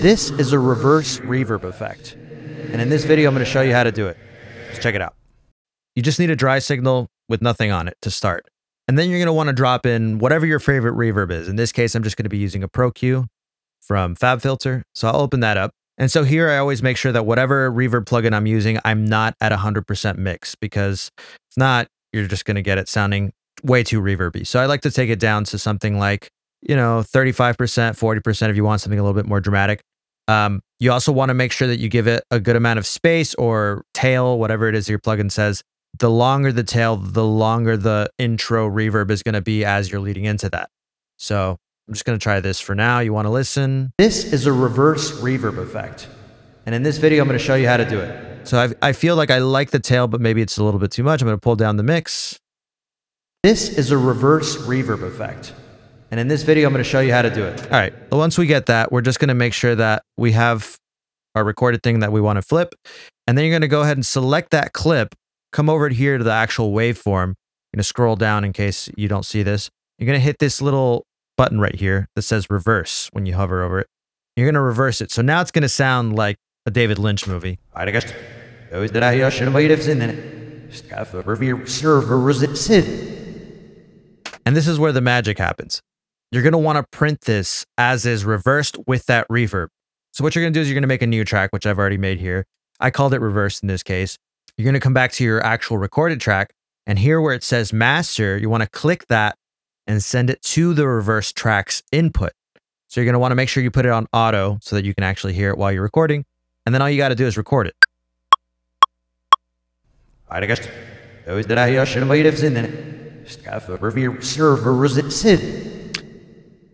This is a reverse reverb effect. And in this video, I'm going to show you how to do it. Let's check it out. You just need a dry signal with nothing on it to start. And then you're going to want to drop in whatever your favorite reverb is. In this case, I'm just going to be using a Pro Q from FabFilter. So I'll open that up. And so here I always make sure that whatever reverb plugin I'm using, I'm not at 100% mix because if not, you're just going to get it sounding way too reverby. So I like to take it down to something like, you know, 35%, 40% if you want something a little bit more dramatic. Um, you also want to make sure that you give it a good amount of space or tail, whatever it is your plugin says. The longer the tail, the longer the intro reverb is going to be as you're leading into that. So I'm just going to try this for now. You want to listen. This is a reverse reverb effect. And in this video, I'm going to show you how to do it. So I've, I feel like I like the tail, but maybe it's a little bit too much. I'm going to pull down the mix. This is a reverse reverb effect. And in this video, I'm going to show you how to do it. All right. Once we get that, we're just going to make sure that we have our recorded thing that we want to flip. And then you're going to go ahead and select that clip, come over here to the actual waveform. You're going to scroll down in case you don't see this. You're going to hit this little button right here that says reverse when you hover over it. You're going to reverse it. So now it's going to sound like a David Lynch movie. I think that I shouldn't be different. And this is where the magic happens. You're going to want to print this as is reversed with that reverb. So what you're going to do is you're going to make a new track, which I've already made here. I called it reversed in this case. You're going to come back to your actual recorded track. And here where it says master, you want to click that and send it to the reverse tracks input. So you're going to want to make sure you put it on auto so that you can actually hear it while you're recording. And then all you got to do is record it.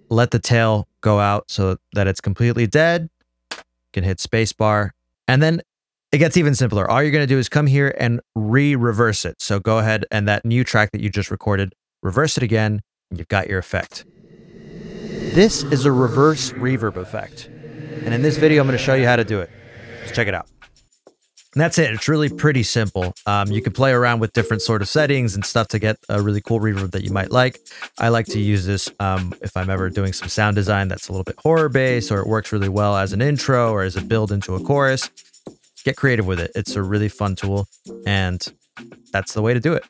Let the tail go out so that it's completely dead. You can hit spacebar. And then it gets even simpler. All you're going to do is come here and re-reverse it. So go ahead and that new track that you just recorded, reverse it again, and You've got your effect. This is a reverse reverb effect. And in this video, I'm going to show you how to do it. Let's check it out. And that's it. It's really pretty simple. Um, you can play around with different sort of settings and stuff to get a really cool reverb that you might like. I like to use this um, if I'm ever doing some sound design that's a little bit horror based or it works really well as an intro or as a build into a chorus. Get creative with it. It's a really fun tool and that's the way to do it.